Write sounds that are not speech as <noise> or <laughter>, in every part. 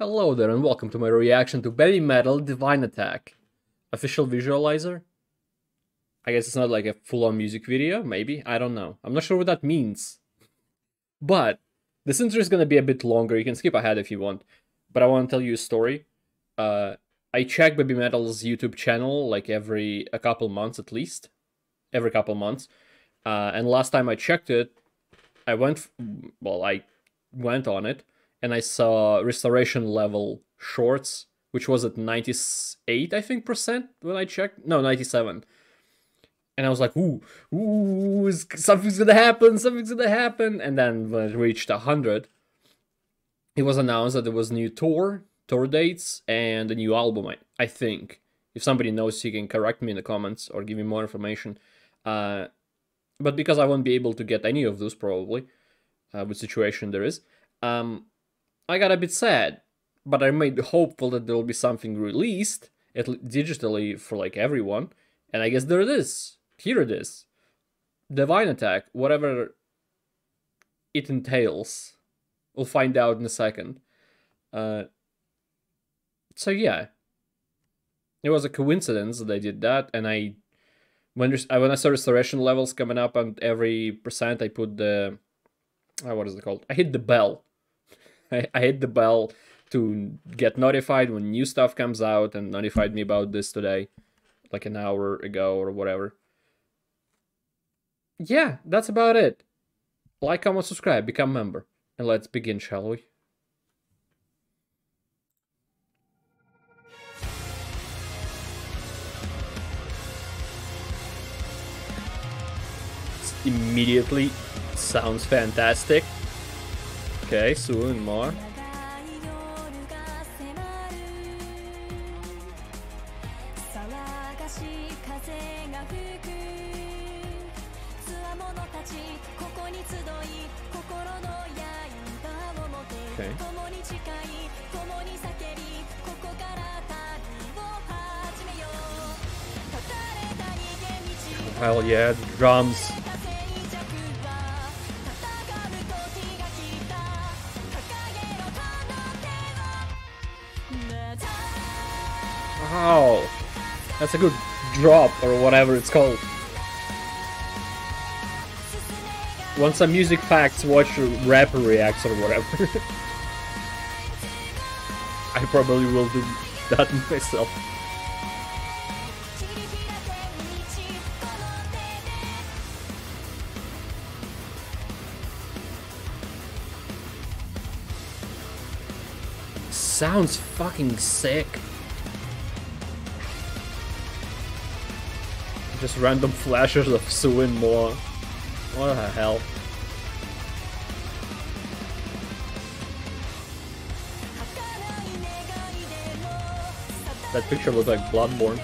Hello there and welcome to my reaction to Baby Metal Divine Attack. Official visualizer? I guess it's not like a full-on music video, maybe? I don't know. I'm not sure what that means. But, this intro is gonna be a bit longer, you can skip ahead if you want. But I want to tell you a story. Uh, I check Baby Metal's YouTube channel like every, a couple months at least. Every couple months. Uh, and last time I checked it, I went, well, I went on it and I saw restoration level shorts, which was at 98, I think, percent when I checked. No, 97. And I was like, ooh, ooh, something's gonna happen, something's gonna happen. And then when it reached 100, it was announced that there was new tour, tour dates, and a new album, I, I think. If somebody knows, you can correct me in the comments or give me more information. Uh, but because I won't be able to get any of those, probably, uh, with situation there is, um, I got a bit sad, but I made hopeful that there will be something released at digitally for like everyone, and I guess there it is. Here it is. Divine Attack, whatever it entails. We'll find out in a second. Uh, so yeah, it was a coincidence that I did that, and I when I when I saw restoration levels coming up on every percent, I put the uh, what is it called? I hit the bell <laughs> I, I hit the bell to get notified when new stuff comes out and notified me about this today, like an hour ago or whatever. Yeah, that's about it. Like, comment, subscribe, become a member. And let's begin, shall we? immediately sounds fantastic. Okay, soon more. Okay. Hell yeah, drums. That's a good drop, or whatever it's called. Want some music facts, watch rapper reacts or whatever. <laughs> I probably will do that <laughs> myself. Sounds fucking sick. Just random flashes of Su and Moa. What the hell? That picture looks like Bloodborne.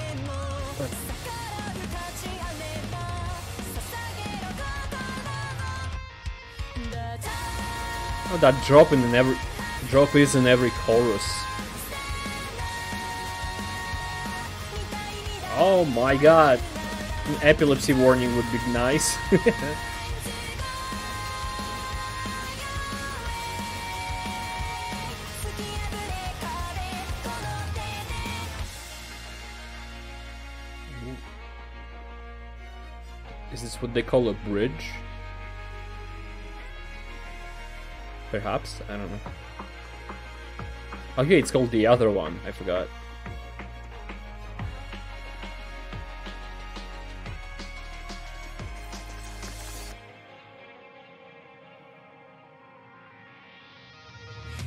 Oh, that drop in every drop is in every chorus. Oh my god. An epilepsy warning would be nice. <laughs> Is this what they call a bridge? Perhaps? I don't know. Okay, it's called the other one. I forgot.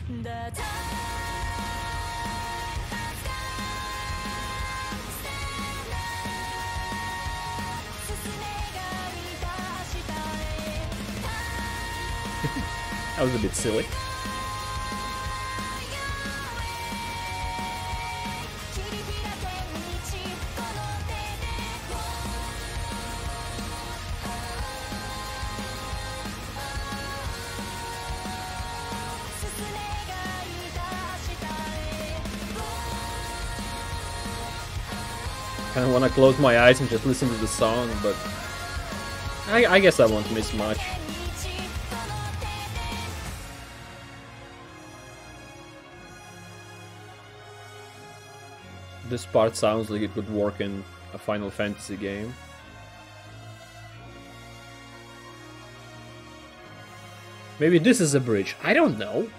That was a bit silly. Kind of want to close my eyes and just listen to the song, but I, I guess I won't miss much. This part sounds like it would work in a Final Fantasy game. Maybe this is a bridge. I don't know.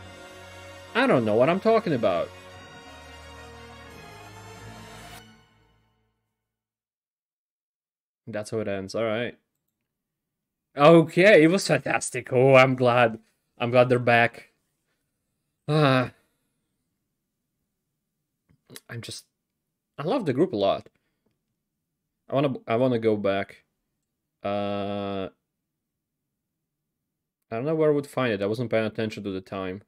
I don't know what I'm talking about. That's how it ends. All right. Okay, it was fantastic. Oh, I'm glad. I'm glad they're back. Ah. I'm just I love the group a lot. I want to I want to go back. Uh I don't know where I would find it. I wasn't paying attention to the time.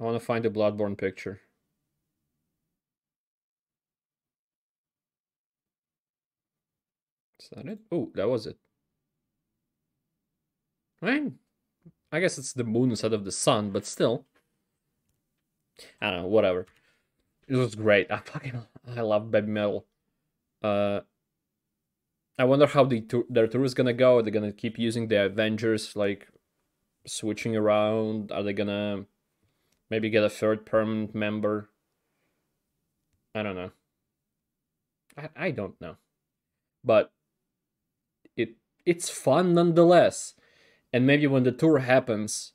I want to find the Bloodborne picture. It? Oh, that was it. Right? I guess it's the moon instead of the sun, but still. I don't know, whatever. It was great. I <laughs> fucking I love Babymetal. Uh I wonder how the tour, their tour is gonna go. Are they gonna keep using the Avengers, like switching around? Are they gonna maybe get a third permanent member? I don't know. I, I don't know. But it's fun nonetheless. And maybe when the tour happens,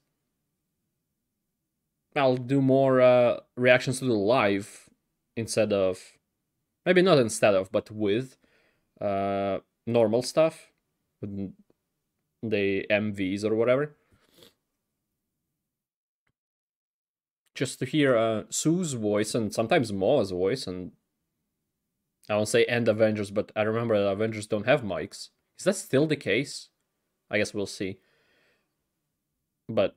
I'll do more uh, reactions to the live instead of maybe not instead of, but with uh, normal stuff, with the MVs or whatever. Just to hear uh, Su's voice and sometimes Moa's voice, and I won't say end Avengers, but I remember that Avengers don't have mics. Is that still the case? I guess we'll see. But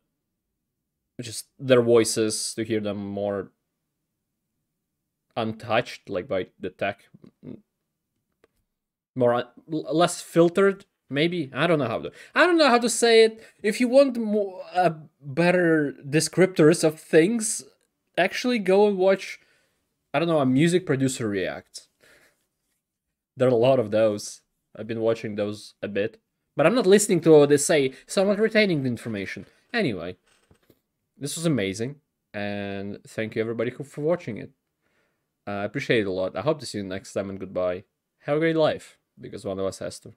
just their voices to hear them more untouched, like by the tech, more less filtered. Maybe I don't know how to. I don't know how to say it. If you want more uh, better descriptors of things, actually go and watch. I don't know a music producer react. There are a lot of those. I've been watching those a bit, but I'm not listening to what they say, so I'm not retaining the information. Anyway, this was amazing, and thank you everybody for watching it. I appreciate it a lot. I hope to see you next time, and goodbye. Have a great life, because one of us has to.